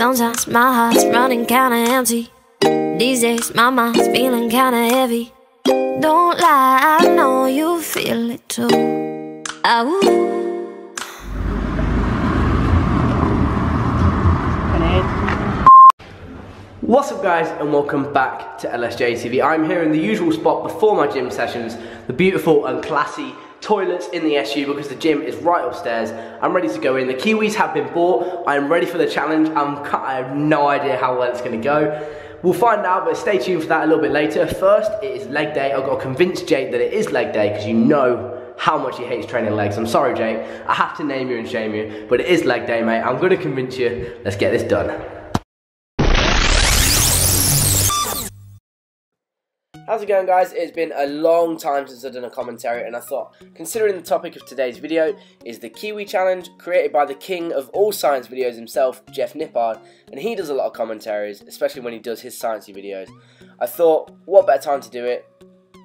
Sometimes my heart's running kinda empty. These days my mind's feeling kinda heavy. Don't lie, I know you feel it too. Ah, What's up guys and welcome back to LSJ TV. I'm here in the usual spot before my gym sessions, the beautiful and classy toilets in the SU because the gym is right upstairs. I'm ready to go in. The Kiwis have been bought. I'm ready for the challenge. I'm, I have no idea how well it's going to go. We'll find out, but stay tuned for that a little bit later. First, it is leg day. I've got to convince Jake that it is leg day because you know how much he hates training legs. I'm sorry, Jake. I have to name you and shame you, but it is leg day, mate. I'm going to convince you. Let's get this done. How's it going guys? It's been a long time since I've done a commentary and I thought, considering the topic of today's video is the Kiwi Challenge created by the king of all science videos himself, Jeff Nippard, and he does a lot of commentaries, especially when he does his sciencey videos. I thought, what better time to do it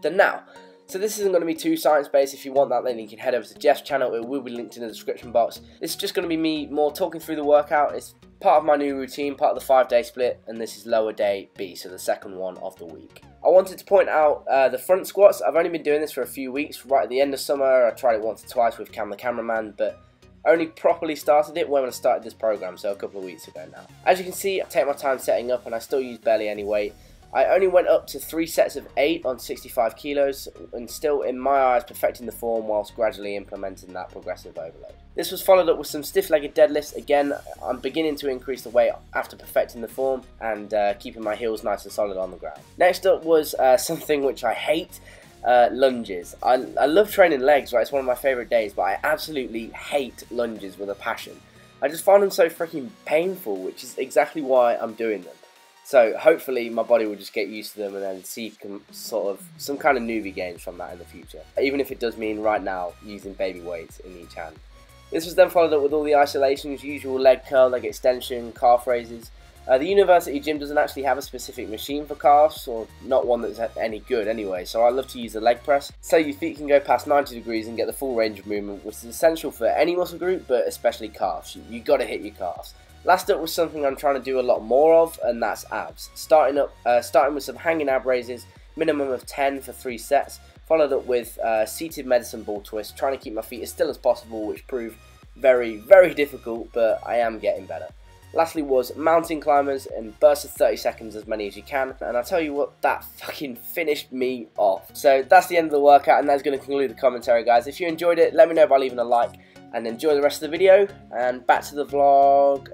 than now? So this isn't going to be too science-based. If you want that, then you can head over to Jeff's channel. It will be linked in the description box. This is just going to be me more talking through the workout. It's part of my new routine, part of the five-day split, and this is lower day B, so the second one of the week. I wanted to point out uh, the front squats. I've only been doing this for a few weeks. Right at the end of summer, I tried it once or twice with Cam the cameraman, but only properly started it when I started this program, so a couple of weeks ago now. As you can see, I take my time setting up and I still use barely any weight. I only went up to three sets of eight on 65 kilos and still in my eyes perfecting the form whilst gradually implementing that progressive overload. This was followed up with some stiff-legged deadlifts. Again, I'm beginning to increase the weight after perfecting the form and uh, keeping my heels nice and solid on the ground. Next up was uh, something which I hate, uh, lunges. I, I love training legs, right? It's one of my favourite days, but I absolutely hate lunges with a passion. I just find them so freaking painful, which is exactly why I'm doing them. So hopefully my body will just get used to them and then see sort of some kind of newbie gains from that in the future. Even if it does mean right now using baby weights in each hand. This was then followed up with all the isolations, usual leg curl, leg extension, calf raises. Uh, the university gym doesn't actually have a specific machine for calves, or not one that's any good anyway, so I love to use the leg press. So your feet can go past 90 degrees and get the full range of movement, which is essential for any muscle group, but especially calves. You, got to hit your calves. Last up was something I'm trying to do a lot more of, and that's abs. Starting up, uh, starting with some hanging ab raises, minimum of 10 for three sets. Followed up with uh, seated medicine ball twist, trying to keep my feet as still as possible, which proved very, very difficult, but I am getting better. Lastly was mountain climbers and bursts of 30 seconds as many as you can. And I'll tell you what, that fucking finished me off. So that's the end of the workout and that's going to conclude the commentary guys. If you enjoyed it, let me know by leaving a like and enjoy the rest of the video. And back to the vlog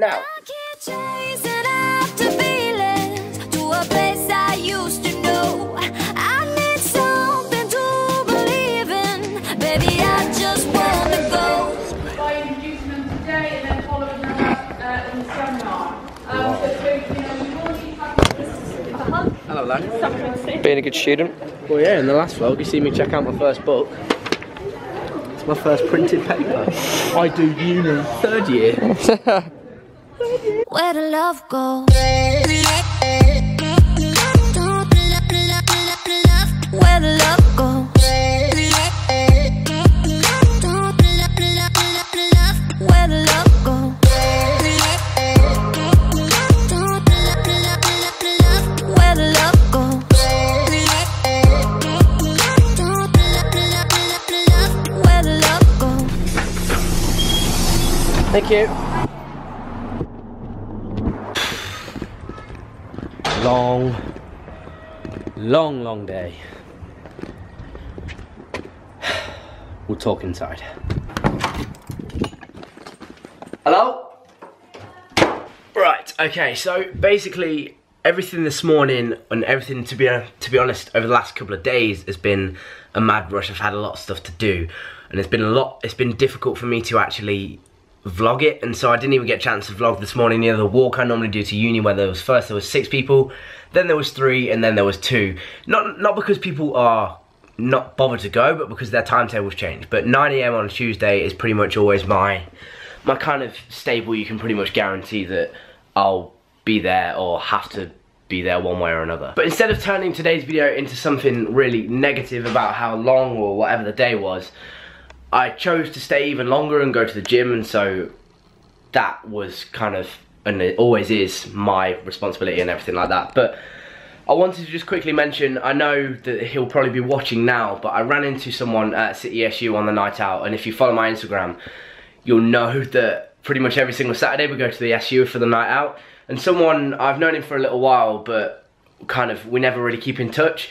now. Hello lad. Being a good student. Well yeah, in the last vlog you see me check out my first book. It's my first printed paper. I do uni, third year. Where the love go? Where the love go? Where the love go? Where the love go? Where the love go? Thank you. Long, long, long day. We'll talk inside. Hello? Right, okay, so basically everything this morning and everything to be to be honest over the last couple of days has been a mad rush. I've had a lot of stuff to do and it's been a lot it's been difficult for me to actually vlog it. And so I didn't even get a chance to vlog this morning you the walk I normally do to uni where there was first there was six people then there was three and then there was two. Not not because people are not bothered to go but because their timetables changed. But 9am on Tuesday is pretty much always my my kind of stable. You can pretty much guarantee that I'll be there or have to be there one way or another. But instead of turning today's video into something really negative about how long or whatever the day was, I chose to stay even longer and go to the gym and so that was kind of, and it always is, my responsibility and everything like that. But I wanted to just quickly mention, I know that he'll probably be watching now, but I ran into someone at City SU on the night out, and if you follow my Instagram, you'll know that pretty much every single Saturday we go to the SU for the night out. And someone, I've known him for a little while, but kind of, we never really keep in touch.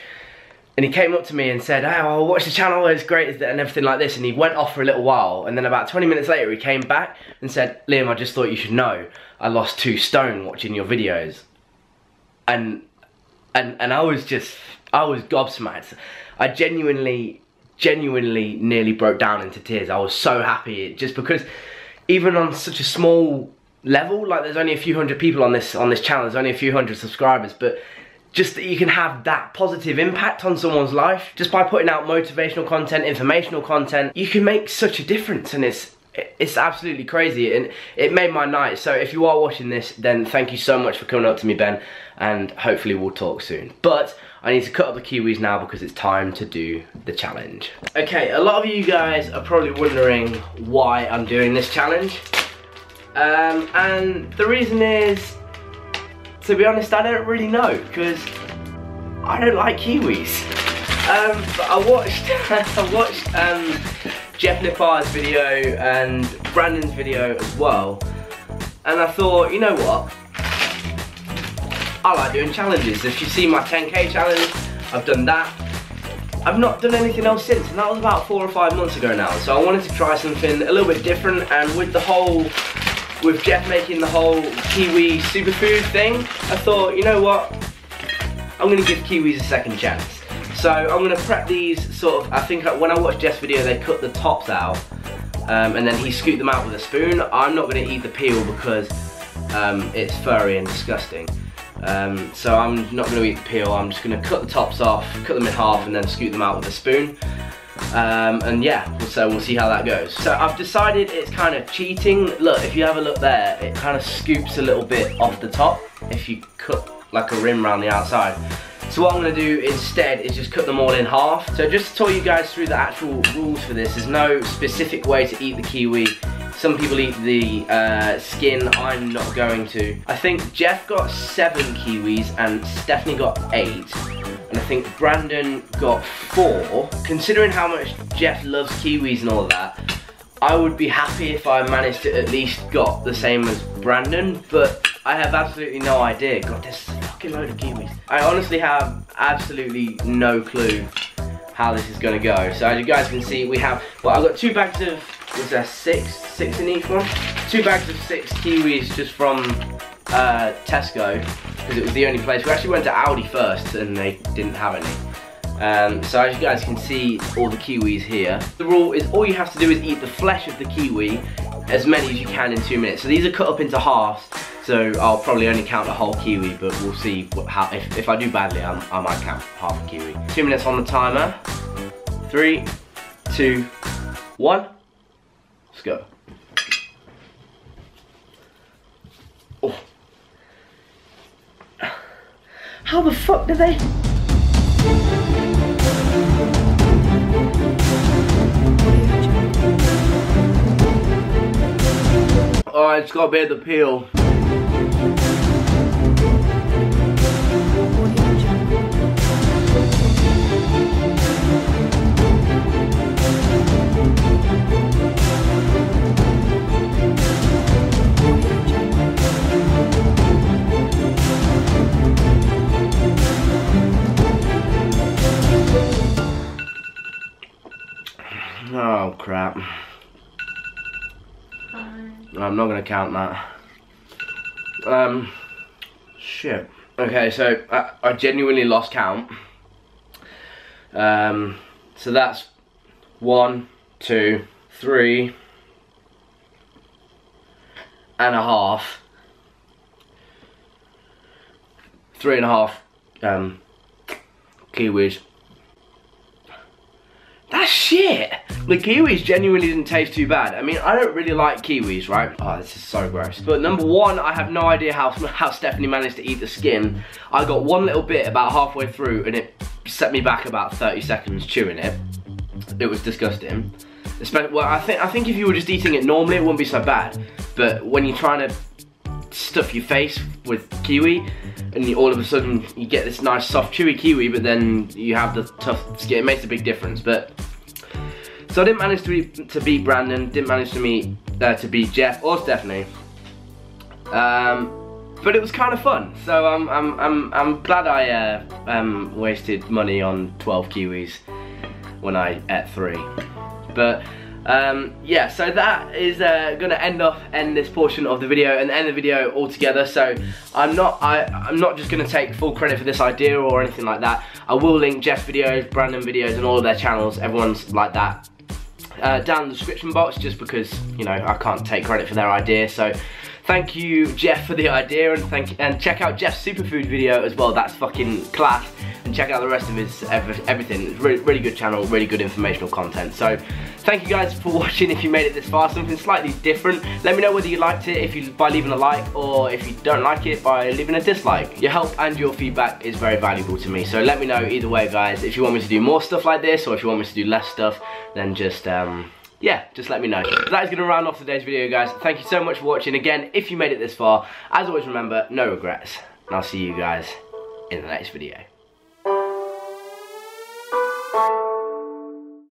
And he came up to me and said, oh, I'll watch the channel, it's great, and everything like this. And he went off for a little while, and then about 20 minutes later, he came back and said, Liam, I just thought you should know, I lost two stone watching your videos. And and and I was just I was gobsmacked. I genuinely genuinely nearly broke down into tears. I was so happy just because even on such a small level, like there's only a few hundred people on this on this channel, there's only a few hundred subscribers, but just that you can have that positive impact on someone's life just by putting out motivational content, informational content, you can make such a difference and it's it's absolutely crazy and it made my night. So if you are watching this, then thank you so much for coming up to me, Ben, and hopefully we'll talk soon. But I need to cut up the kiwis now because it's time to do the challenge. Okay, a lot of you guys are probably wondering why I'm doing this challenge. Um, and the reason is, to be honest, I don't really know because I don't like kiwis. Um, but I watched, I watched um, Jeff Nippard's video and Brandon's video as well. And I thought, you know what? I like doing challenges. If you see my 10k challenge, I've done that. I've not done anything else since, and that was about four or five months ago now. So I wanted to try something a little bit different, and with the whole, with Jeff making the whole Kiwi superfood thing, I thought, you know what? I'm gonna give Kiwis a second chance. So I'm to prep these sort of, I think when I watched Jeff's video they cut the tops out um, and then he scooped them out with a spoon. I'm not to eat the peel because um, it's furry and disgusting. Um, so I'm not to eat the peel, I'm just to cut the tops off, cut them in half and then scoop them out with a spoon. Um, and yeah, so we'll see how that goes. So I've decided it's kind of cheating. Look, if you have a look there, it kind of scoops a little bit off the top if you cut like a rim around the outside. So what I'm going to do instead is just cut them all in half. So just to talk you guys through the actual rules for this, there's no specific way to eat the kiwi. Some people eat the uh, skin, I'm not going to. I think Jeff got seven kiwis and Stephanie got eight. And I think Brandon got four. Considering how much Jeff loves kiwis and all that, I would be happy if I managed to at least got the same as Brandon, but I have absolutely no idea. God, there's a fucking load of kiwis. I honestly have absolutely no clue how this is gonna go. So as you guys can see, we have, well, I've got two bags of, was there six? Six in each one? Two bags of six kiwis just from uh, Tesco, because it was the only place. We actually went to Aldi first and they didn't have any. Um, so as you guys can see all the kiwis here. The rule is all you have to do is eat the flesh of the kiwi as many as you can in two minutes. So these are cut up into halves. So I'll probably only count a whole kiwi, but we'll see what, how, if, if I do badly, I'm, i might count half a kiwi. Two minutes on the timer. Three, two, one. Let's go. Oh. How the fuck do they... Oh, it's got a bit of the peel. Not gonna count that. Um, shit. Okay, so I, I genuinely lost count. Um, so that's one, two, three, and a half. Three and a half um, kiwis. That's shit! The kiwis genuinely didn't taste too bad. I mean, I don't really like kiwis, right? Oh, this is so gross. But number one, I have no idea how, how Stephanie managed to eat the skin. I got one little bit about halfway through and it set me back about 30 seconds chewing it. It was disgusting. Well, I think, I think if you were just eating it normally, it wouldn't be so bad. but when you're trying to stuff your face with kiwi, and you, all of a sudden you get this nice soft chewy kiwi, but then you have the tough skin. It makes a big difference. But so I didn't manage to beat, to beat Brandon, didn't manage to meet uh, to beat Jeff or Stephanie. Um, but it was kind of fun. So I'm I'm I'm I'm glad I uh, um, wasted money on 12 kiwis when I ate three. But um, yeah, so that is uh, going to end off end this portion of the video and end the video altogether. So I'm not I I'm not just going to take full credit for this idea or anything like that. I will link Jeff's videos, Brandon videos, and all of their channels. Everyone's like that. Uh, down in the description box just because you know I can't take credit for their idea so thank you Jeff for the idea and thank and check out Jeff's superfood video as well that's fucking class and check out the rest of his everything. It's really, really good channel, really good informational content. So thank you guys for watching if you made it this far, something slightly different. Let me know whether you liked it if you by leaving a like or if you don't like it by leaving a dislike. Your help and your feedback is very valuable to me. So let me know either way guys. If you want me to do more stuff like this or if you want me to do less stuff, then just um, yeah, just let me know. That is going to round off today's video, guys. Thank you so much for watching. Again, if you made it this far, as always, remember, no regrets. And I'll see you guys in the next video.